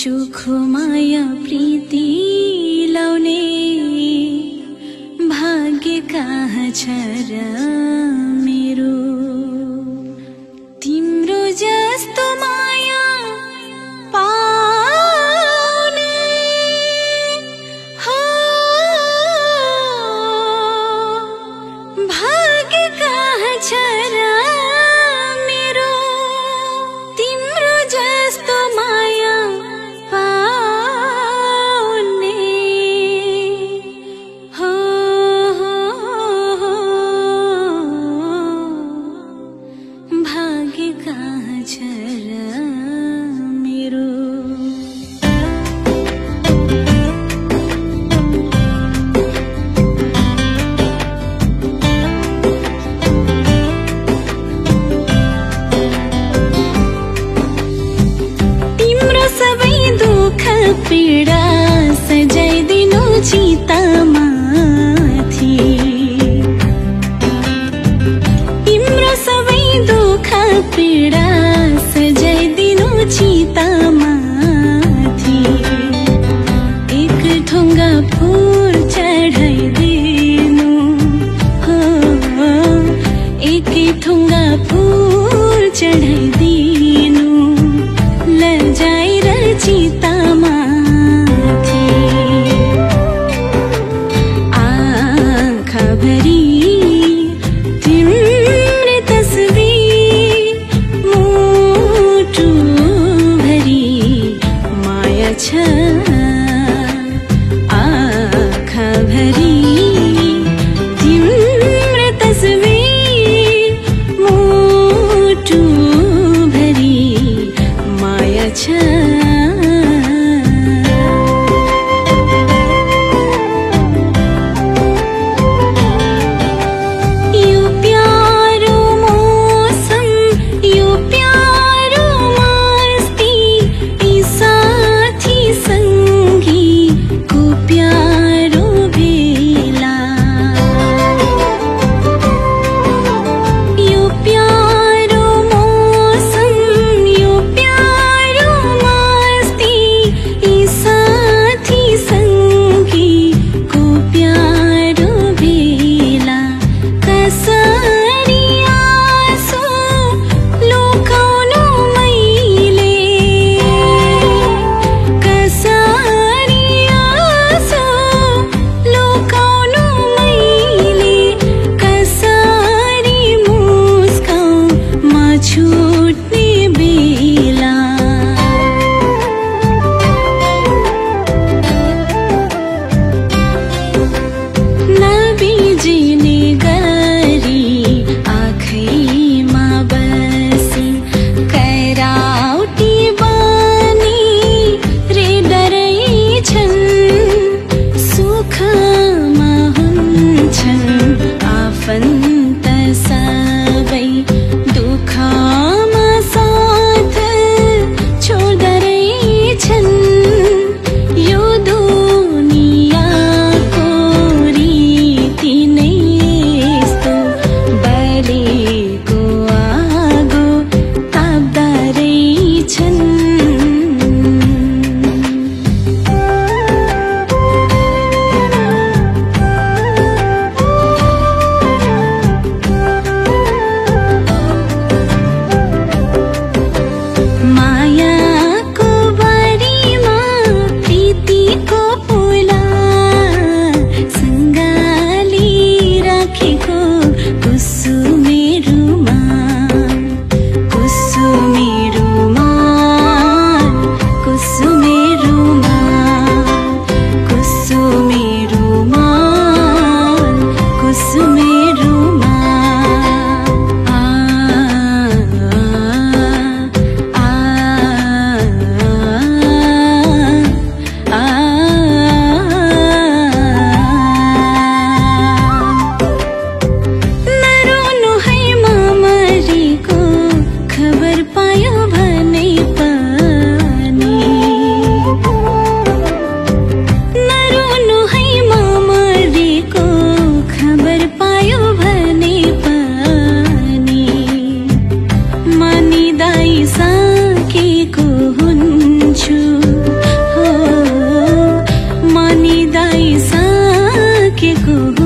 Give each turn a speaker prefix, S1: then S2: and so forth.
S1: চোখ মায়া প্রীতি লওনে, ভাগ্য কাহ ছাড়া মেরো। তিম্রো জাস্ত মায়া পাওনে ভাগ্য কাহ ছাড়া तिम्र सबै दुख पीडा सज दिनु चितामा थिम्र सबै दुखा पीडा 前。ku